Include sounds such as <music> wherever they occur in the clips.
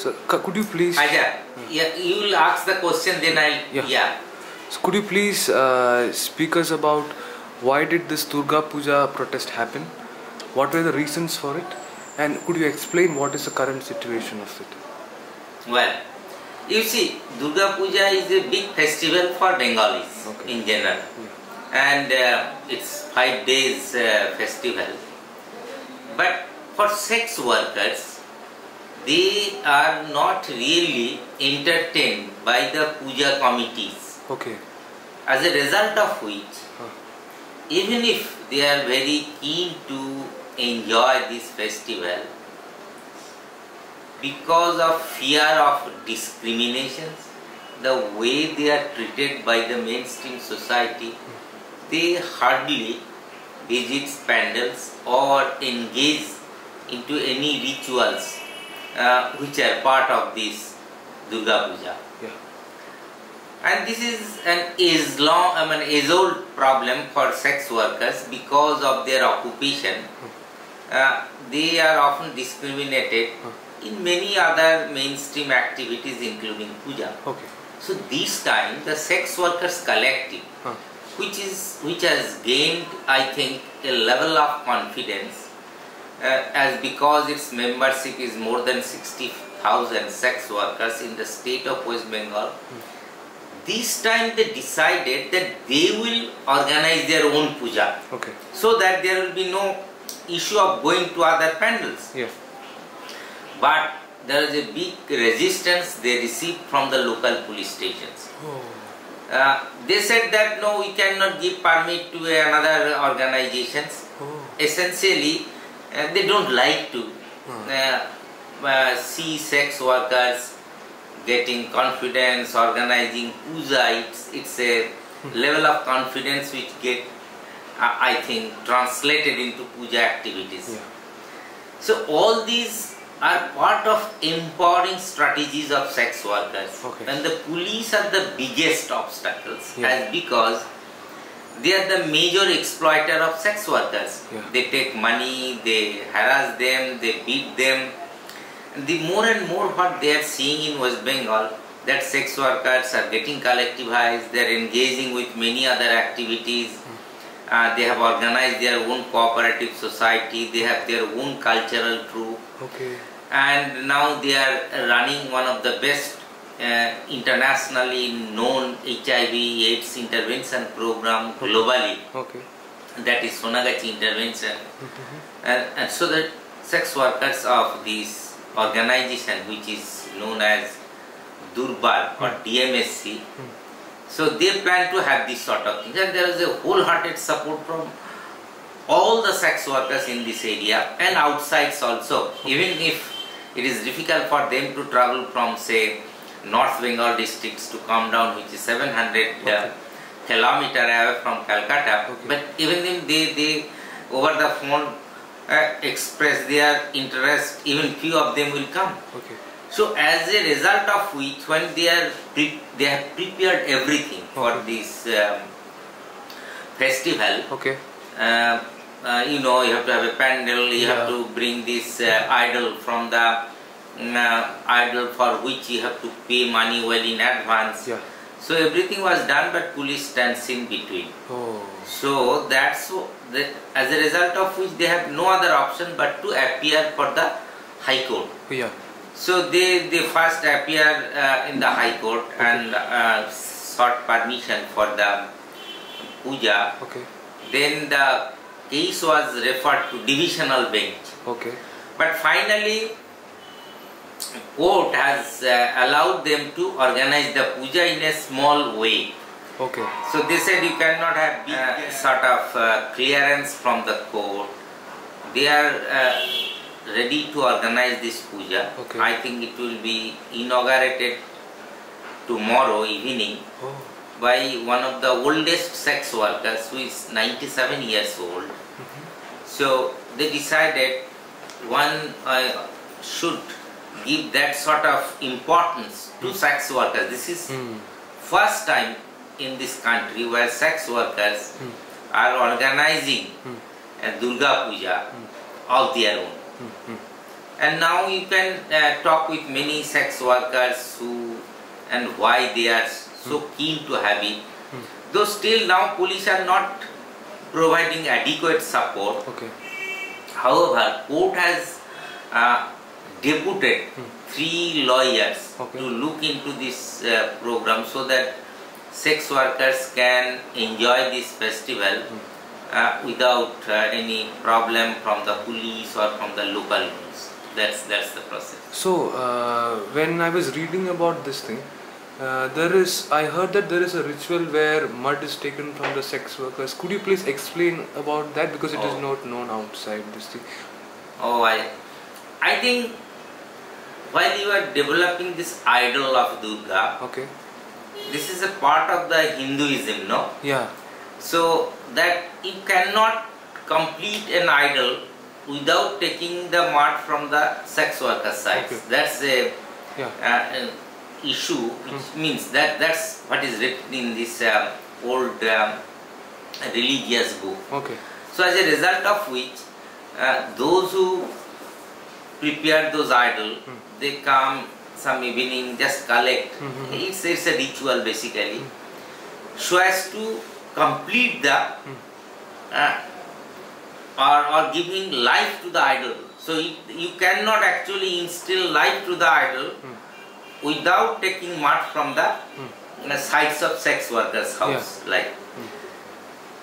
So, could you please? Aja, yeah, you will ask the question, then I'll. Yeah. Yeah. So could you please uh, speak us about why did this Durga Puja protest happen? What were the reasons for it? And could you explain what is the current situation of it? Well, you see, Durga Puja is a big festival for Bengalis Okay. in general, and uh, it's five days uh, festival. But for sex workers, they are not really entertained by the puja committees. Okay. As a result of which, Huh. even if they are very keen to enjoy this festival, because of fear of discriminations, the way they are treated by the mainstream society, they hardly visit pandals or engage into any rituals uh, which are part of this Durga Puja. Yeah. And this is an age long, I mean, age old problem for sex workers because of their occupation. Uh, they are often discriminated in many other mainstream activities, including puja. Okay. So this time, the sex workers collective, Huh. which is which has gained, I think, a level of confidence, as because its membership is more than sixty thousand sex workers in the state of West Bengal. This time they decided that they will organize their own puja Okay. so that there will be no issue of going to other pandals. Yeah. But there is a big resistance they received from the local police stations. Oh. Uh, they said that no, we cannot give permit to another organizations. Oh. Essentially, uh, they don't like to Hmm. uh, uh, see sex workers getting confidence, organizing puja. It's, it's a level of confidence which get, uh, I think, translated into puja activities. Yeah. So all these are part of empowering strategies of sex workers. Okay. And the police are the biggest obstacles Yeah. as because they are the major exploiter of sex workers. Yeah. They take money, they harass them, they beat them. And the more and more what they are seeing in West Bengal that sex workers are getting collectivized, they are engaging with many other activities. Uh, they have organized their own cooperative society, they have their own cultural troupe, Okay. and now they are running one of the best uh, internationally known HIV AIDS intervention program globally, Okay. that is Sonagachi intervention. And, and so the sex workers of this organization, which is known as Durbar or hmm. DMSC, hmm. so they plan to have this sort of thing and there is a wholehearted support from all the sex workers in this area and outsides also. Even if it is difficult for them to travel from, say, North Bengal districts to come down, which is 700 uh, Okay. kilometer away from Calcutta, Okay. but even then they, they over the phone uh, express their interest. Even few of them will come. Okay. So as a result of which, when they are pre- they have prepared everything for Okay. this um, festival, Okay. uh, uh, you know, you have to have a pandal, you have to bring this uh, idol from the uh, idol for which you have to pay money well in advance. Yeah. So everything was done, but police stands in between. Oh. So that's that as a result of which they have no other option but to appear for the High Court. Yeah. So they, they first appear uh, in the High Court and uh, sought permission for the puja. Okay. Then the case was referred to divisional bench. Okay. But finally, court has uh, allowed them to organize the puja in a small way. Okay. So they said you cannot have big uh, sort of uh, clearance from the court. They are uh, ready to organize this puja. Okay. I think it will be inaugurated tomorrow evening Oh. by one of the oldest sex workers who is 97 years old. So they decided one uh, should give that sort of importance to sex workers. This is Hmm. first time in this country where sex workers Hmm. are organizing Hmm. a Durga Puja Hmm. of their own. Hmm. Hmm. and now you can uh, talk with many sex workers who and why they are so keen to have it. Though still now police are not providing adequate support. Okay. However, court has uh, deputed three lawyers Okay. to look into this uh, program so that sex workers can enjoy this festival uh, without uh, any problem from the police or from the local news. That's that's the process. So uh, when I was reading about this thing, uh, there is I heard that there is a ritual where mud is taken from the sex workers. Could you please explain about that because it is Oh. not known outside this thing. Oh, I, I think while you are developing this idol of Durga, Okay. this is a part of the Hinduism, no? Yeah. So that you cannot complete an idol without taking the mud from the sex worker side. Okay. That's a Yeah. uh, issue which means that that's what is written in this um, old um, religious book. Okay. So as a result of which, uh, those who prepare those idols, they come some evening, just collect. Mhm. It's, it's a ritual basically, so as to complete the uh, or, or giving life to the idol. So it, you cannot actually instill life to the idol without taking mud from the uh, sites of sex workers' house, like.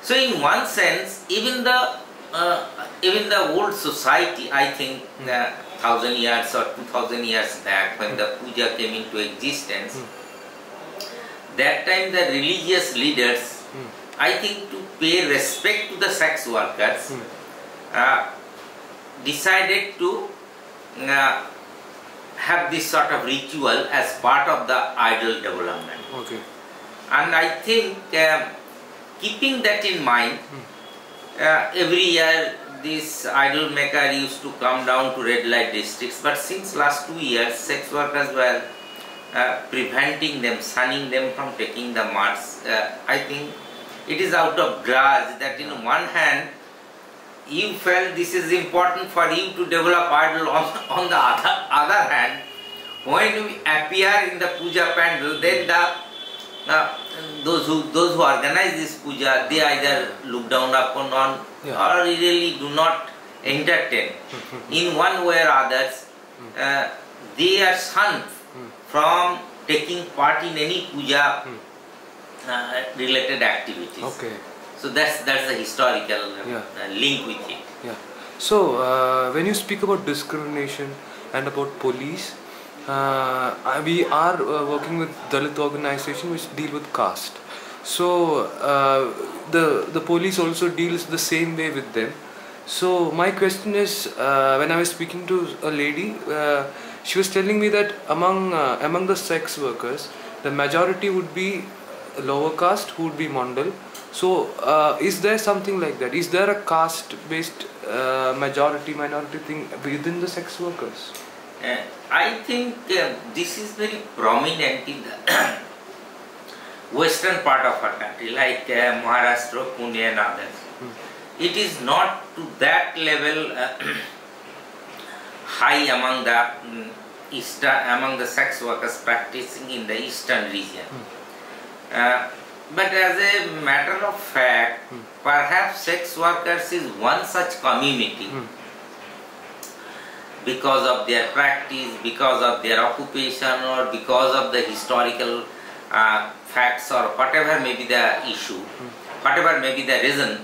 So in one sense, even the uh, even the old society, I think, uh, thousand years or two thousand years back, when the puja came into existence, that time the religious leaders, I think, to pay respect to the sex workers, uh, decided to uh, have this sort of ritual as part of the idol development. Okay. And I think um, keeping that in mind, uh, every year this idol maker used to come down to red light districts. But since last two years, sex workers were uh, preventing them, sunning them from taking the marks. Uh, I think it is out of grudge that in one hand you felt this is important for you to develop idol. On, <laughs> on the other, other hand, when you appear in the puja pandal, then the uh, those who those who organize this puja, they either look down upon on Yeah. or really do not entertain. <laughs> In one way or others, uh, they are shunned from taking part in any puja uh, related activities. Okay. So that's that's the historical uh, Yeah. link with it. Yeah. So uh, when you speak about discrimination and about police, uh, we are uh, working with Dalit organization which deal with caste. So uh, the the police also deals the same way with them. So my question is, uh, when I was speaking to a lady, she was telling me that among among the sex workers, the majority would be lower caste who would be Mondal. So uh, is there something like that? Is there a caste-based uh, majority minority thing within the sex workers? Uh, I think uh, this is very prominent in the <coughs> western part of our country, like uh, Maharashtra, Pune, and others. It is not to that level uh, <coughs> high among the eastern, among the sex workers practicing in the eastern region. Uh, but as a matter of fact, perhaps sex workers is one such community because of their practice, because of their occupation, or because of the historical uh, facts, or whatever may be the issue, whatever may be the reason.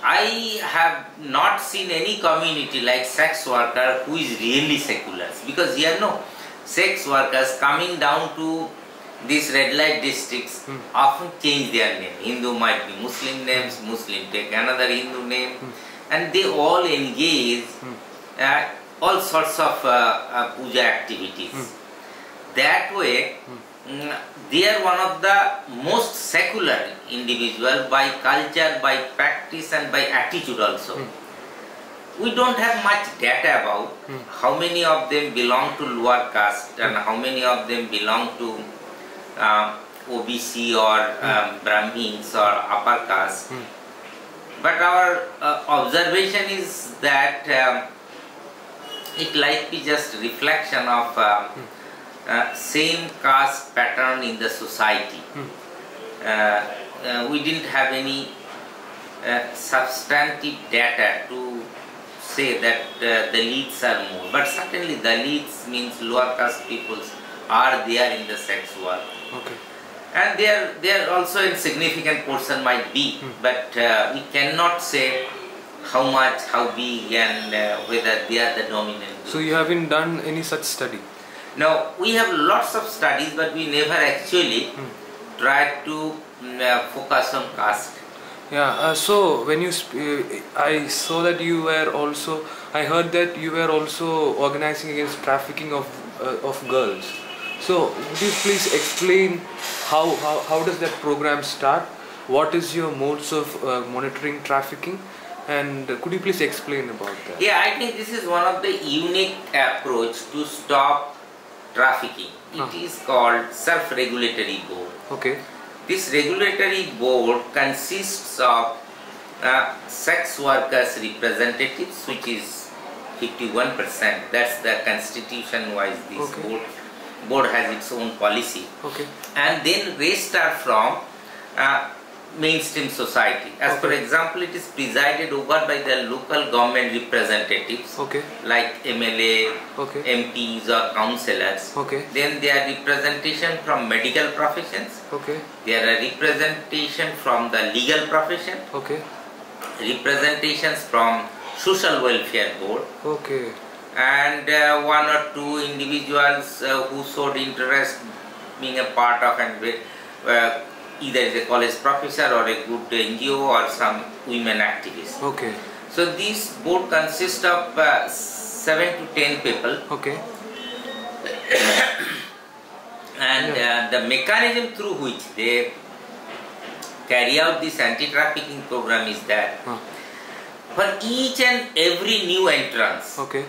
I have not seen any community like sex worker who is really secular because here no sex workers coming down to these red light districts often change their name. Hindu might be Muslim names, Muslim take another Hindu name, and they all engage all sorts of uh, uh, puja activities. That way, mm, they are one of the most secular individual by culture, by practice, and by attitude also. We don't have much data about how many of them belong to lower caste and how many of them belong to uh, OBC or um, Brahmins or upper caste. But our uh, observation is that um, it might be just reflection of um, uh, same caste pattern in the society. Hmm. Uh, uh, we didn't have any uh, substantive data to say that uh, Dalits are more, but certainly the leads means lower caste peoples are there in the sex work Okay. and they are also a significant portion might be Hmm. but uh, we cannot say how much how big and uh, whether they are the dominant. So you haven't done any such study. now we have lots of studies but we never actually Hmm. tried to mm, uh, focus on caste Yeah. Uh, so when you, sp- uh, I saw that you were also. I heard that you were also organizing against trafficking of uh, of girls. So would you please explain how, how how does that program start? What is your modes of uh, monitoring trafficking? And could you please explain about that? yeah i think this is one of the unique approach to stop trafficking It Huh. is called self-regulatory board Okay. This regulatory board consists of uh, sex workers representatives, which is 51%. That's the constitution wise this Okay. board. Board has its own policy. Okay. And then rest are from uh, mainstream society. As for example, it is presided over by the local government representatives Okay. like MLA, Okay. MPs or councillors. Okay. Then there are representation from medical professions. Okay. There are representation from the legal profession, Okay. representations from social welfare board, Okay. and uh, one or two individuals uh, who showed interest being a part of and uh, either is a college professor or a good NGO or some women activists. Okay. So this board consists of uh, seven to ten people, Okay. <coughs> and uh, the mechanism through which they carry out this anti-trafficking program is that Huh. for each and every new entrance, Okay.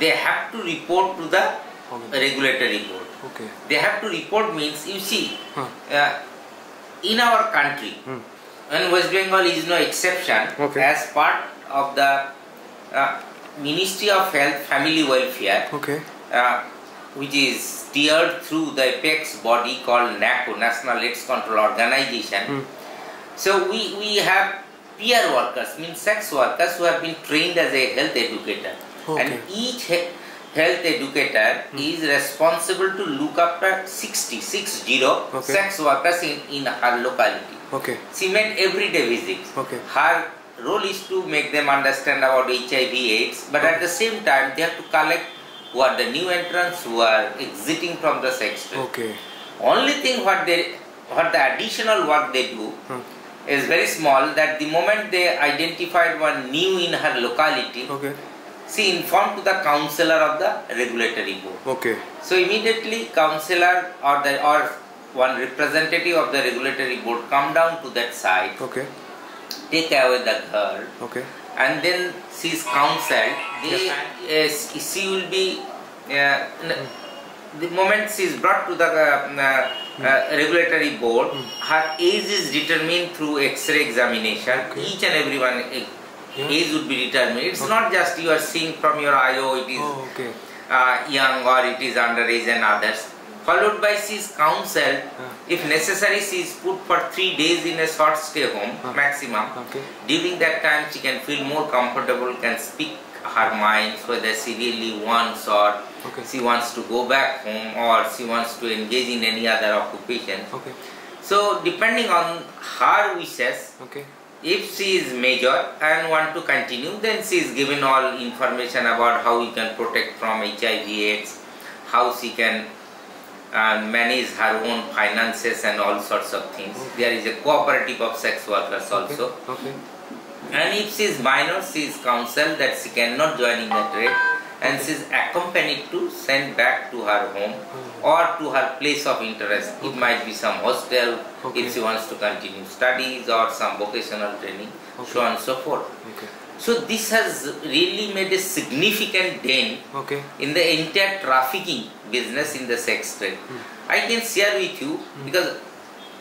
they have to report to the regulatory board. Okay. They have to report means you see, Huh. uh, in our country, Hmm. and West Bengal is no exception, Okay. as part of the uh, Ministry of Health Family Welfare, Okay. uh, which is steered through the apex body called NACO, National AIDS Control Organization. Hmm. So we, we have peer workers, means sex workers who have been trained as a health educator. Okay. And each health educator is responsible to look after 60, 60 Okay. sex workers in, in her locality. Okay. She made everyday visits. Okay. Her role is to make them understand about HIV AIDS, but at the same time they have to collect who are the new entrants who are exiting from the sex trade. Okay. Only thing what they what the additional work they do Hmm. is very small that the moment they identified one new in her locality, Okay. She informed to the counselor of the regulatory board. Okay. So immediately counselor or the or one representative of the regulatory board come down to that site, Okay. take away the girl, Okay. and then she is counseled. They, uh, she will be uh, the moment she is brought to the uh, uh, uh, regulatory board, her age is determined through X-ray examination. Okay. Each and every one uh, Yeah. age would be determined. It's Okay. not just you are seeing from your IO. It is Oh, okay. uh, young or it is underage and others. Followed by she is counseled. Yeah. If necessary, she is put for three days in a short stay home Huh. maximum. Okay. During that time, she can feel more comfortable, can speak her mind whether she really wants or Okay. she wants to go back home or she wants to engage in any other occupation. Okay. So, depending on her wishes, Okay. If she is major and want to continue, then she is given all information about how you can protect from HIV AIDS, how she can uh, manage her own finances and all sorts of things. There is a cooperative of sex workers also. Okay. And if she is minor, she is counseled that she cannot join in the trade and she is accompanied to send back to her home hmm. or to her place of interest. It might be some hostel Okay. if she wants to continue studies or some vocational training, so on and so forth. Okay. So this has really made a significant dent Okay. in the entire trafficking business in the sex trade. Hmm. I can share with you hmm. because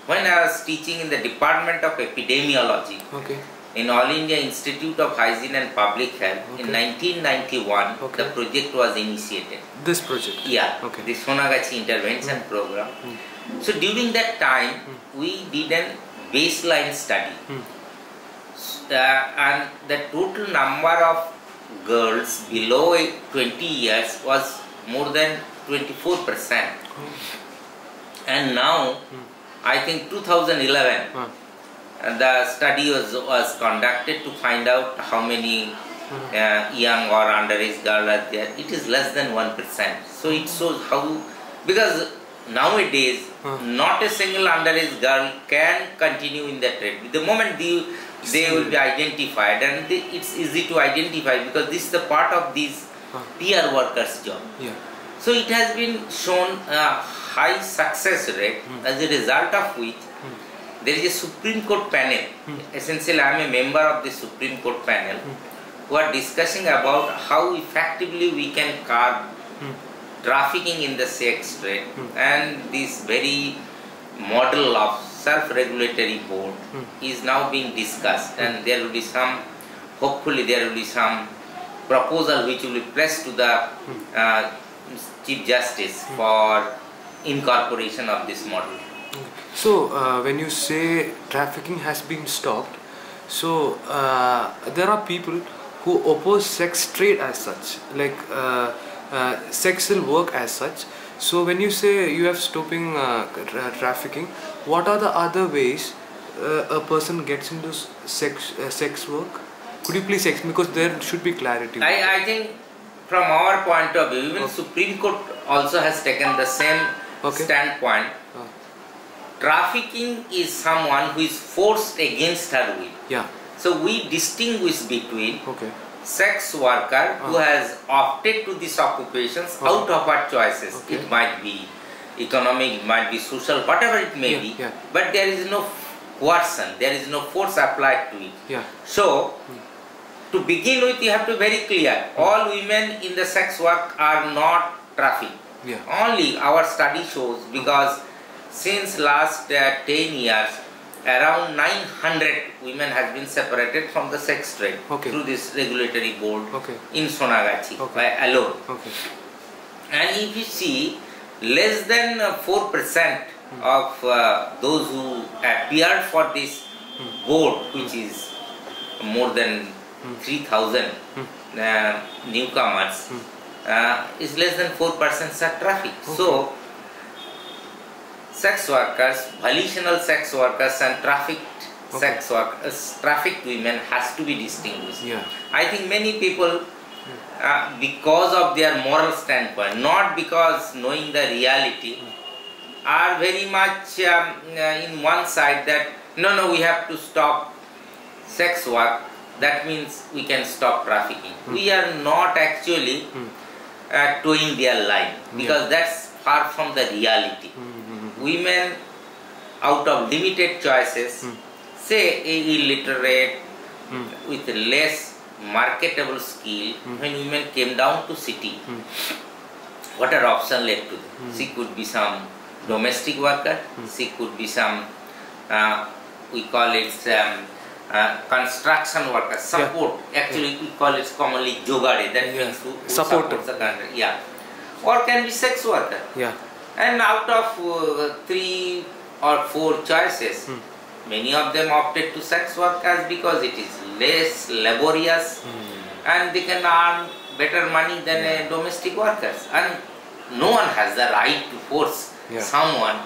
when I was teaching in the Department of Epidemiology, Okay. In All India Institute of Hygiene and Public Health in 1991. Okay. The project was initiated. This project. Yeah, Okay. the Sonagachi intervention program. So during that time, we did an baseline study, Hmm. Uh, and the total number of girls below 20 years was more than 24 percent. And now, I think 2011, Ah. uh, the study was, was conducted to find out how many uh, young or underage girls are there. It is less than 1%. So it shows how, because nowadays, Hmm. not a single underage girl can continue in the trade. The moment they, they will be identified, and they, it's easy to identify because this is the part of these Huh. peer workers' job. Yeah. So it has been shown a high success rate as a result of which there is a Supreme Court panel. Hmm. Essentially, I am a member of the Supreme Court panel hmm. who are discussing about how effectively we can curb hmm. trafficking in the sex trade and this very model of self-regulatory board is now being discussed and there will be some hopefully there will be some proposal which will be placed to the uh, chief justice for incorporation of this model So uh, when you say trafficking has been stopped, so uh, there are people who oppose sex trade as such, like uh, uh, sexual work as such. So when you say you have stopping uh, tra- trafficking, what are the other ways uh, a person gets into sex uh, sex work? Could you please explain because there should be clarity. I, I think from our point of view even Okay. Supreme Court also has taken the same Okay. standpoint trafficking is someone who is forced against her will yeah. so we distinguish between Okay. sex worker who Uh. has opted to these occupations Okay. out of her choices. Okay. It might be economic, it might be social, whatever it may Yeah, be. yeah. But there is no coercion, there is no force applied to it. Yeah. So, to begin with, you have to be very clear. All women in the sex work are not trafficked. Yeah. Only our study shows because since last uh, 10 years, around 900 women have been separated from the sex trade Okay. through this regulatory board Okay. in Sonagachi Okay. by alone. And if you see, less than uh, 4% of uh, those who appeared for this board, which is more than 3,000 uh, newcomers, uh, is less than 4% are trafficked. So, sex workers, volitional sex workers, and trafficked Okay. sex workers, trafficked women has to be distinguished. Yeah. I think many people, uh, because of their moral standpoint, not because knowing the reality, are very much um, uh, in one side that no, no, we have to stop sex work. That means we can stop trafficking. We are not actually uh, towing their line because that's far from the reality. Women, out of limited choices, say a illiterate with less marketable skill, when women came down to city, what are option left to them? She could be some domestic worker, she could be some, uh, we call it um, uh, construction worker, support. Actually, we call it commonly jogare, that Yeah. means who, who Supporter. supports the country. Yeah. Or can be sex worker. Yeah. And out of uh, three or four choices, many of them opted to sex workers because it is less laborious and they can earn better money than a domestic workers. And no one has the right to force Yeah. someone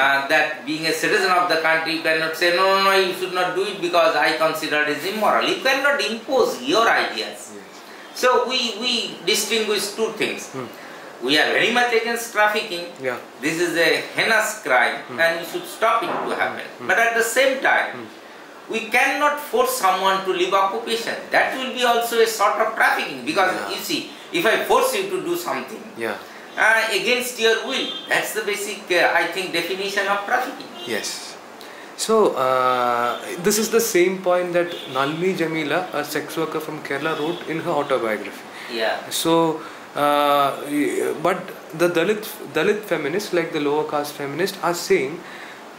uh, that being a citizen of the country you cannot say no, no, no, you should not do it because I consider it is immoral. You cannot impose your ideas. So we, we distinguish two things. We are very much against trafficking. Yeah. This is a heinous crime and we should stop it to happen. But at the same time, we cannot force someone to leave occupation. That will be also a sort of trafficking because Yeah. you see, if I force you to do something Yeah. uh, against your will, that's the basic, uh, I think, definition of trafficking. Yes. So uh, this is the same point that Nalini Jamila, a sex worker from Kerala, wrote in her autobiography. Yeah. So, but the Dalit Dalit feminists, like the lower caste feminists, are saying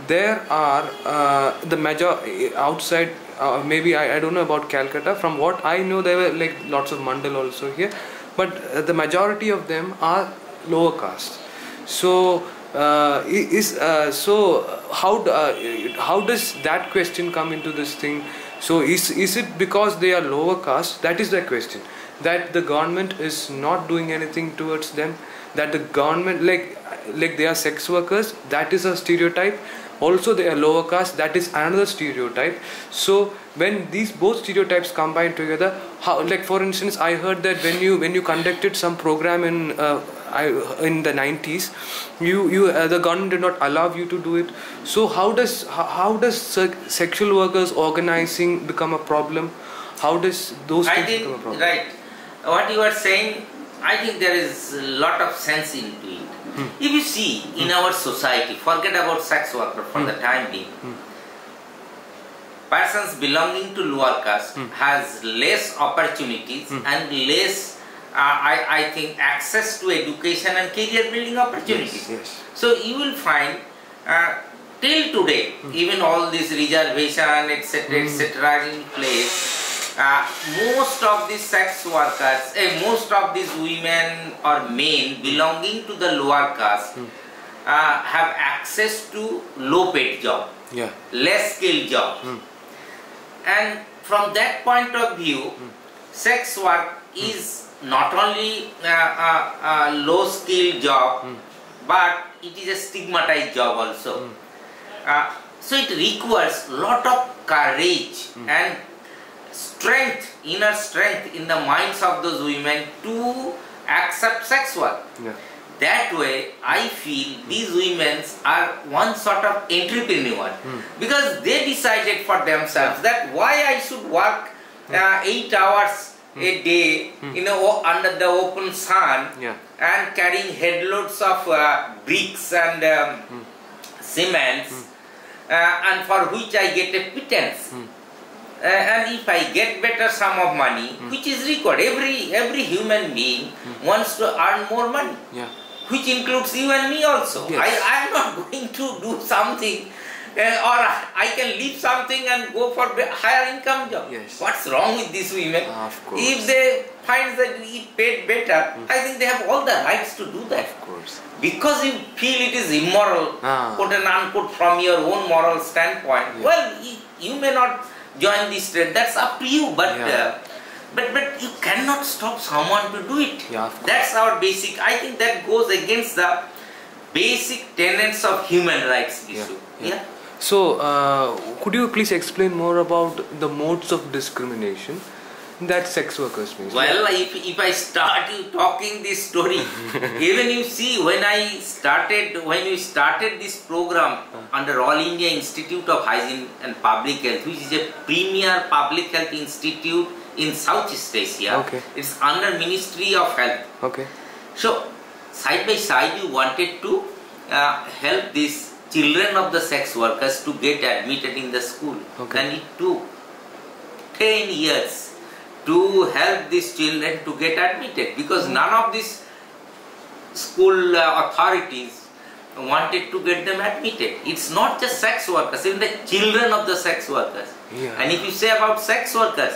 there are uh, the major outside uh, maybe I, I don't know about Calcutta. From what I know, there were like lots of mandal also here, but uh, the majority of them are lower caste. So uh, is uh, so how uh, how does that question come into this thing? So is is it because they are lower caste? That is the question. That the government is not doing anything towards them. That the government like like they are sex workers. That is a stereotype. Also, they are lower caste. That is another stereotype. So when these both stereotypes combine together, how like for instance, I heard that when you when you conducted some program in uh, I, in the 90s you you uh, the government did not allow you to do it so how does how, how does sexual workers organizing become a problem how does those I things think, become a problem right, what you are saying, I think there is a lot of sense into it. Hmm. If you see in our society, forget about sex worker for Hmm. the time being, persons belonging to lower caste Hmm. has less opportunities and less, uh, I, I think, access to education and career building opportunities. yes, yes. So you will find uh, till today, even all this reservation, etc., etc., are in place. Uh, most of these sex workers, eh, most of these women or men belonging to the lower caste hmm. uh, have access to low-paid job, yeah. less skilled job, hmm. and from that point of view, hmm. sex work is not only a, a, a low skilled job, but it is a stigmatized job also. Uh, so it requires lot of courage and strength, inner strength in the minds of those women to accept sex work. yeah. That way, I feel these women are one sort of entrepreneur. Because they decided for themselves that why I should work uh, eight hours a day you know under the open sun yeah. and carrying headloads of uh, bricks and um, cements uh, and for which I get a pittance. Uh, and if I get better sum of money, which is required, every every human being wants to earn more money, yeah which includes you and me also. Yes. I I am not <laughs> going to do something. Uh, or I can leave something and go for higher income job. Yes. What's wrong with these women? Of course. If they find that it paid better, I think they have all the rights to do that of course because you feel it is immoral, Ah. quote and unquote, from your own moral standpoint, Yeah. well, you may not join this trade. That's up to you. But Yeah. uh, but but you cannot stop someone to do it. Yeah. That's our basic. I think that goes against the basic tenets of human rights issue. yeah. Yeah. So, uh, could you please explain more about the modes of discrimination that sex workers face? Well, if, if I start you talking this story, <laughs> even you see when I started when we started this program under All India Institute of Hygiene and Public Health, which is a premier public health institute in Southeast Asia. Okay. It's under Ministry of Health. Okay. So, side by side, we wanted to uh, help these children of the sex workers to get admitted in the school. Okay. And it took 10 years to help these children to get admitted because none of these school uh, authorities wanted to get them admitted. It's not just sex workers, even the children of the sex workers. Yeah. And if you say about sex workers,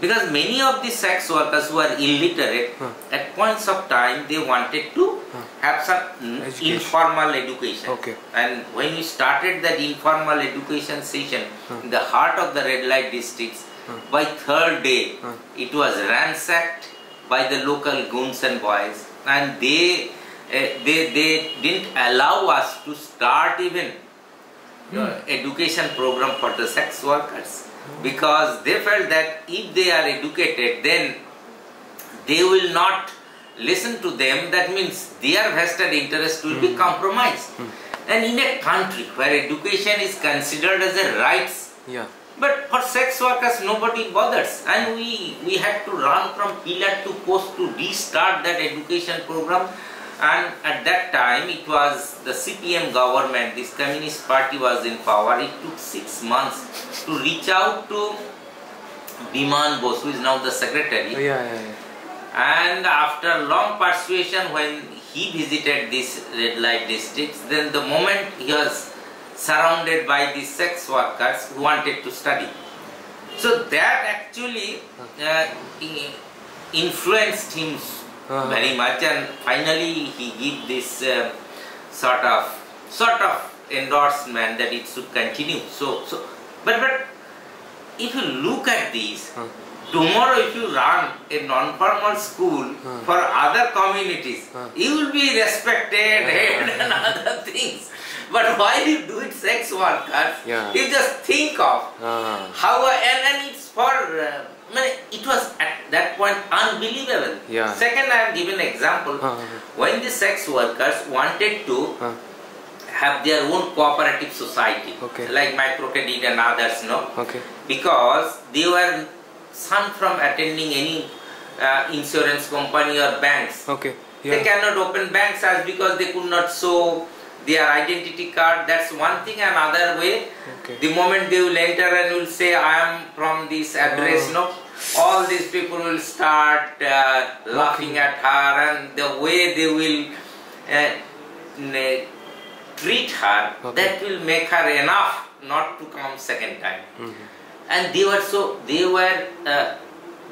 because many of the sex workers who are illiterate, Huh. at points of time they wanted to have some mm, Education. informal education. Okay. And when we started that informal education session in the heart of the red light districts, by third day it was ransacked by the local goons and boys, and they uh, they they didn't allow us to start even uh, education program for the sex workers. Because they felt that if they are educated then they will not listen to them. That means their vested interest will be compromised. And in a country where education is considered as a rights Yeah. But for sex workers nobody bothers. And we we had to run from pillar to post to restart that education program. And at that time it was the CPM government this communist party was in power. It took 6 months to reach out to Biman Bose who is now the secretary. Oh, yeah, yeah, yeah. and after long persuasion when he visited these red light districts then the moment he was surrounded by the sex workers who wanted to study. So that actually uh, influenced him very much, and finally he gave this uh, sort of sort of endorsement that it should continue. So so, but but if you look at these. Tomorrow, if you run a non-formal school for other communities, you will be respected <laughs> and other things. But why you do it sex workers? Yeah. You just think of Ah. how and, and it's for uh, I mean, it was at that point unbelievable. Yeah. Second, I have given example Ah. when the sex workers wanted to Ah. have their own cooperative society, Okay. like microcredit and others, no, Okay. because they were some from attending any uh, insurance company or banks. Okay. They cannot open banks as because they could not show their identity card. That's one thing. Another way, Okay. the moment they will enter and will say, I am from this address, Oh. no, all these people will start uh, laughing at her and the way they will uh, treat her, Okay. that will make her enough not to come second time. Mhm. And they were so, they were uh,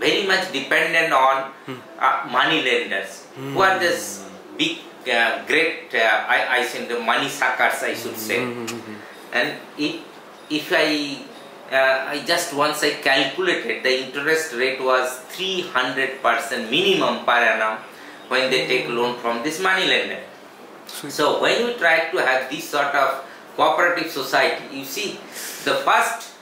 very much dependent on Hmm. uh, money lenders who are this big, uh, great, uh, I, I say the money suckers, I should say. Mhm. And if, if I, uh, I just once I calculated the interest rate was 300% minimum per annum when they take loan from this money lender. So when you try to have this sort of cooperative society, you see, the first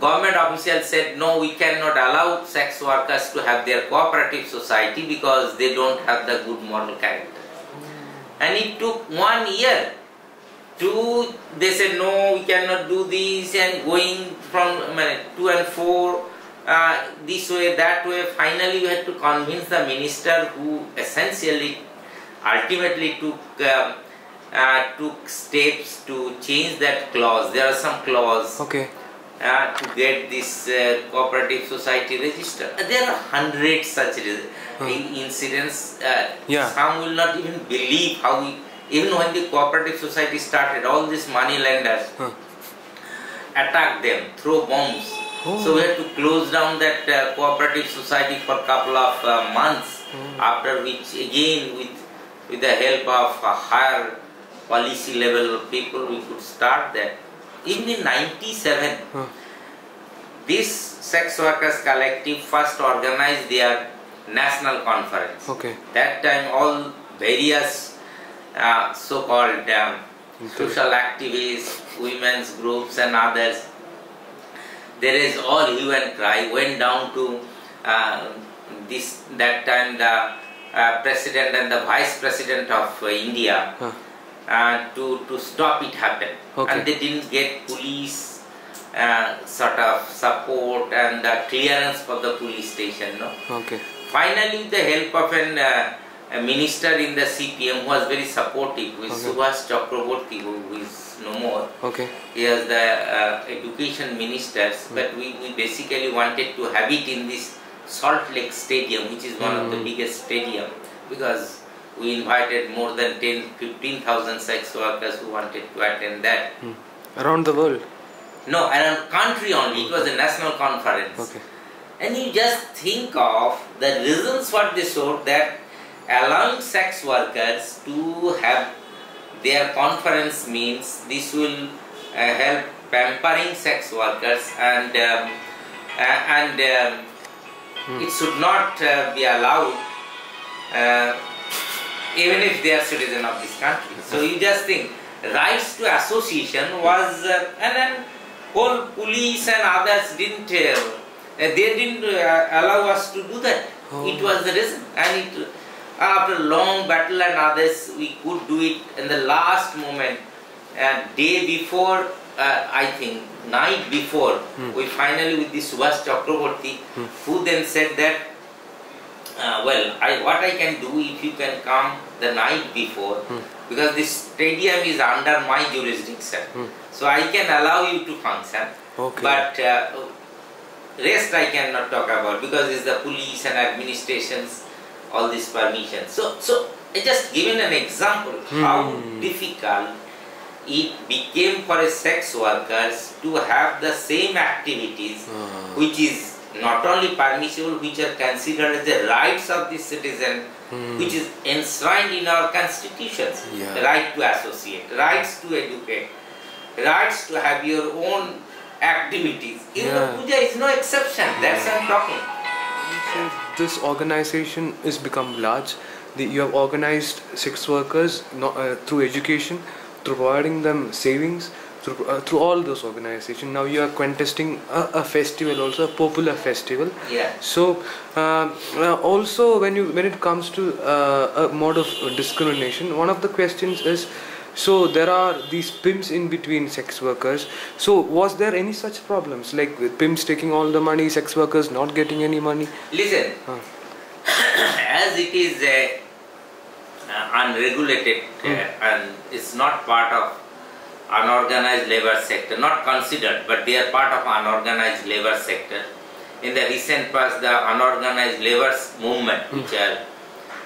government official said no, we cannot allow sex workers to have their cooperative society because they don't have the good moral character. And it took one year to they said no, we cannot do this and going from two and four. Uh, this way, that way. Finally, we had to convince the minister, who essentially, ultimately took um, uh, took steps to change that clause. There are some clause Okay. Uh, to get this uh, cooperative society registered. Uh, There are hundreds such Hmm. incidents. Uh, Yeah. Some will not even believe how we, even when the cooperative society started, all these money lenders Huh. attack them, throw bombs. Oh. So we had to close down that uh, cooperative society for a couple of uh, months. Oh. After which, again, with with the help of a higher policy level people, we could start that. In '97, Huh. this sex workers collective first organized their national conference. Okay. That time, all various uh, so-called um, social activists, women's groups, and others. There is all hue and cry went down to uh, this that time the uh, president and the vice president of India Huh. Uh, to to stop it happen, Okay. and they didn't get police uh, sort of support and the clearance for the police station. No. Okay. Finally, the help of an, uh, a minister in the CPM who was very supportive, who is Okay. Subhash Chakraborty, who is no more. Okay. He was the uh, education ministers, but we, we basically wanted to have it in this Salt Lake Stadium, which is one of the Mm. biggest stadium, because we invited more than 10, 15,000 sex workers who wanted to attend that. Hmm. Around the world. No, around country only. It was a national conference. Okay. And you just think of the reasons what they showed that allowing sex workers to have their conference means this will uh, help pampering sex workers and um, uh, and um, Hmm. it should not uh, be allowed uh, even if they are citizen of this country. So you just think rights to association was uh, and then whole police and others didn't uh, they didn't uh, allow us to do that. Oh. It was the reason and it after long battle and others we could do it in the last moment uh, day before uh, I think night before Hmm. we finally with this Subhash Chakraborty Hmm. who then said that uh, well I, what I can do if you can come the night before Hmm. because this stadium is under my jurisdiction Hmm. so I can allow you to function Okay. but uh, rest I cannot talk about because it's the police and administrations all this permission so so I just given an example how Hmm. difficult it became for a sex workers to have the same activities Ah. which is not only permissible, which are considered as the rights of the citizen, Hmm. which is enshrined in our constitutions. Yeah. Right to associate, rights to educate, rights to have your own activities. Even Yeah. puja is no exception. That's what I'm talking. This organization is become large. The, you have organized sex workers no, uh, through education, through providing them savings, through, uh, through all those organizations. Now you are contesting a, a festival, also a popular festival. Yeah. So um, uh, also when you when it comes to uh, a mode of discrimination, one of the questions is. So there are these pimps in between sex workers. So was there any such problems like with pimps taking all the money, sex workers not getting any money? Listen, Huh. <coughs> as it is a, uh, unregulated uh, and it's not part of unorganized labor sector, not considered, but they are part of unorganized labor sector. In the recent past, the unorganized labor movement, which are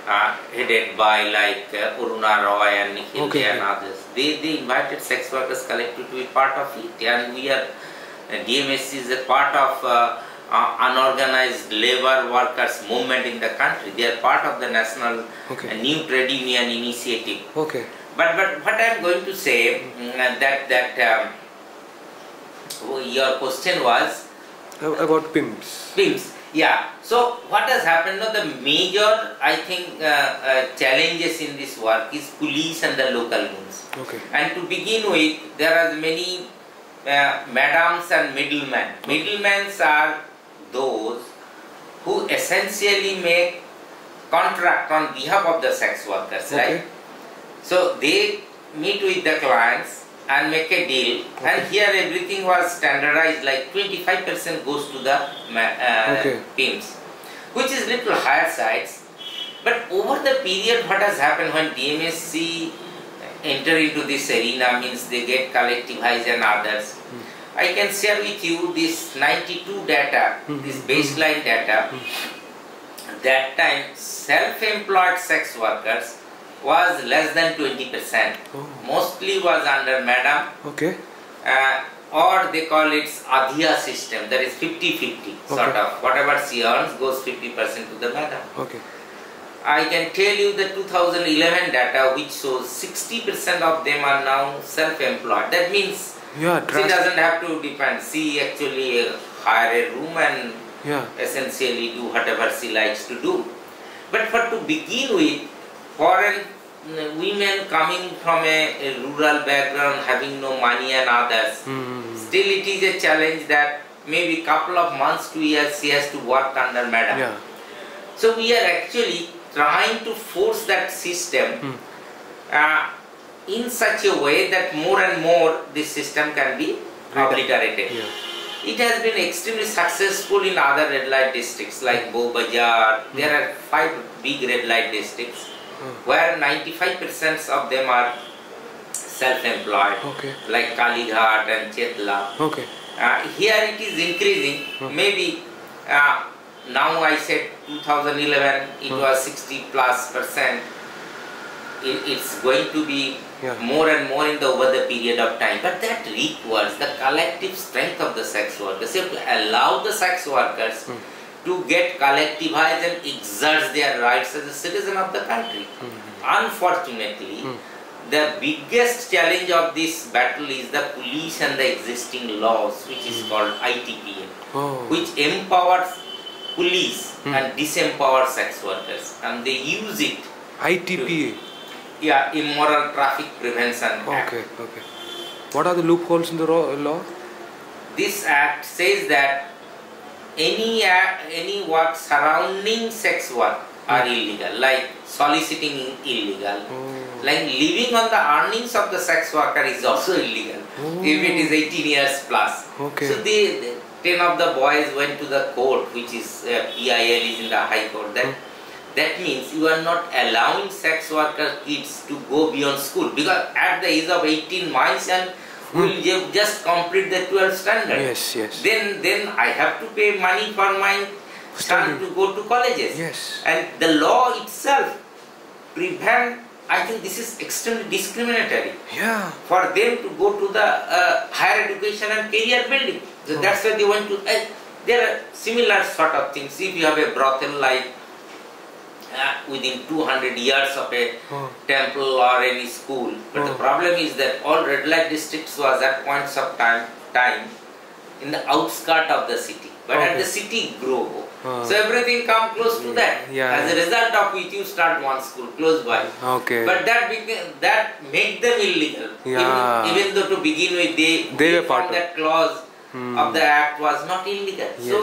uh, headed by like uh, Aruna Roy and Nikhil Okay. and others, they, they invited sex workers collective to be part of it, and we are uh, DMSC is a part of uh, uh, unorganized labor workers movement in the country. They are part of the national Okay. uh, new trade union initiative. Okay. But but what I am going to say mm, that that um, your question was About pimps. pimps. Yeah. So what has happened? No, the major I think uh, uh, challenges in this work is police and the local goons. Okay. And to begin with, there are many uh, madams and middlemen. Middlemen are those who essentially make contract on behalf of the sex workers, Okay. right? So they meet with the clients and make a deal, and here everything was standardized. Like 25% goes to the uh, Okay. which is little higher sides. But over the period, what has happened when DMSC enter into this arena means they get collectivized and others. I can share with you this 92 data, this Mhm. baseline data. That time, self-employed sex workers was less than 20%. Oh. Mostly was under madam Okay. uh, or they call it adhiya system that is 50-50 sort of whatever she earns goes 50% to the madam Okay. i can tell you the 2011 data which shows 60% of them are now self-employed that means Yeah. she doesn't have to depend she actually uh, hire a room and Yeah. essentially do whatever she likes to do. But for to begin with, foreign mm, women coming from a, a rural background, having no money and others, Hmm. still it is a challenge that maybe couple of months to years she has to work under madam. Yeah. So we are actually trying to force that system Hmm. uh, in such a way that more and more this system can be obliterated. Yeah. It has been extremely successful in other red light districts like Bowbajar. There are five big red light districts Hmm. Where 95% of them are self-employed, Okay. like Kalighat and Chetla. Okay. Uh, here it is increasing. Hmm. Maybe uh, now I said 2011 it Hmm. was 60 plus percent. It, it's going to be Yeah. more and more in the over the period of time. But that requires the collective strength of the sex workers. You have to allow the sex workers Hmm. To get collectivized and exert their rights as a citizen of the country. Unfortunately, Hmm. the biggest challenge of this battle is the police and the existing laws, which is called ITPA, Oh. which empowers police Hmm. and disempowers sex workers, and they use it. ITPA. Yeah, immoral traffic prevention act. Okay. Okay. What are the loopholes in the law? This act says that any any work surrounding sex work are illegal, like soliciting is illegal, Oh. like living on the earnings of the sex worker is also illegal Oh. if it is 18 years plus. Okay. So they, they- ten of the boys went to the court, which is uh, PIL is in the high court. That Hmm. that means you are not allowing sex worker kids to go beyond school because at the age of 18 months and will ju- just complete the 12th standard. Yes. Yes. Then then I have to pay money for my son to go to colleges. Yes. And the law itself prevent I think this is extremely discriminatory Yeah. for them to go to the uh, higher education and career building. So Hmm. that's why they want to. Uh, there are similar sort of things. If you have a brothel like within 200 years of a Oh. temple or any school, but the Oh. problem is that all red light districts was at points of time time in the outskirt of the city. But as Okay. the city grow, Ah. so everything come close to that. Yeah. As a result of which you start one school close by. Okay. But that became, that make them illegal. Yeah. Even, even though to begin with they, They were part of- that clause Hmm. of the act was not illegal. Yes. So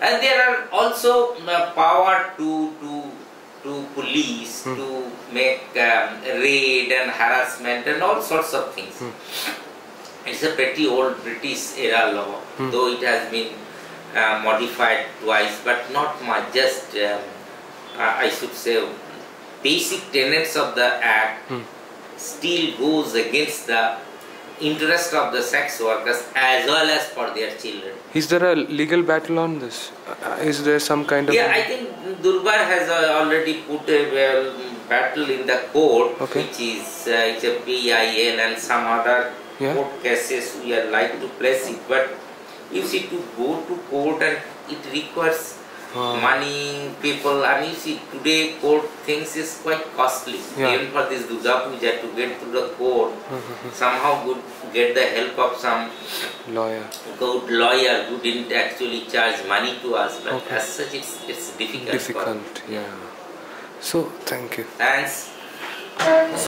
and there are also uh, power to to to police Hmm. to make um, raid and harassment and all sorts of things. Hmm. It's a pretty old British era law, Hmm. though it has been uh, modified twice, but not much. Just um, uh, I should say, basic tenets of the act Hmm. still goes against the interest of the sex workers as well as for their children. Is there a legal battle on this? Uh, is there some kind of. Yeah, I think Durbar has uh, already put a well, battle in the court, Okay. which is uh, it's a PIL and some other Yeah. court cases. We are like to place it, but you see, to go to court and it requires Ah. money, people, and you see today court things is quite costly. Yeah. Even for this Durga Puja to get to the court, <laughs> somehow would get the help of some Lawyer. good lawyer who didn't actually charge money to us, but Okay. as such it's, it's difficult. Difficult, yeah. So, thank you. Thanks.